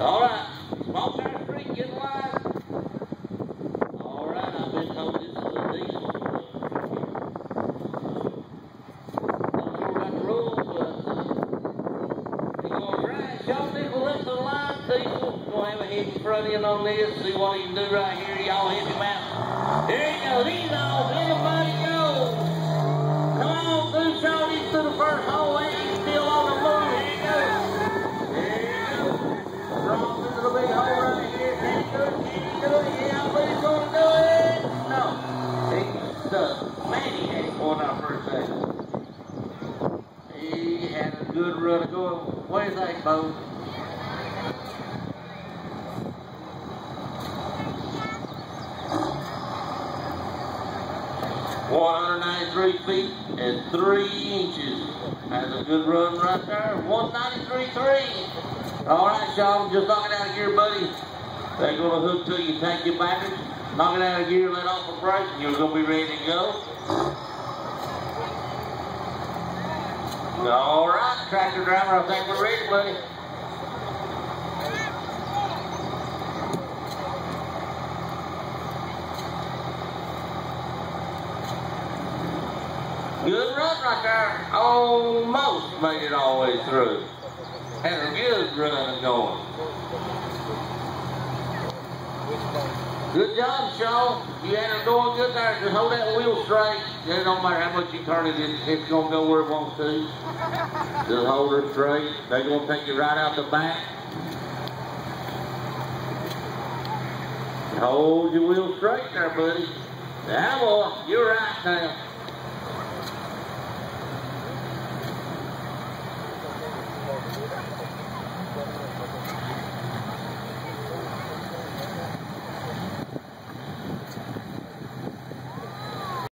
All right. Get. All right, I've been told this is a. Not the rules, but uh, the line. To have a on this. See what he do right here. Y'all hit him out. He goes. He's off. Everybody go. Come on Shawn. He's to the first hole. He's still on the move. Here he goes. There he goes. Draws into the big hole right here. Can he do it? Can he do it? Yeah, I believe he's going to do it. No. He's stuck. Man, he had it going out for a second. He had a good run going. What do you think, Bo? One hundred ninety-three feet and three inches. That's a good run right there. One ninety-three three. All right, Shawn, just knock it out of gear, buddy. They're gonna hook to you, take your backwards, knock it out of gear, let off the brake, and you're gonna be ready to go. All right, tractor driver, I think we're ready, buddy. Good run right there. Almost made it all the way through. Had a good run going. Good job, Shawn. You had it going good there. Just hold that wheel straight. It don't matter how much you turn it, it's, it's going to go where it wants to. Just hold it straight. They're going to take you right out the back. Hold your wheel straight there, buddy. Now, boy, you're right now.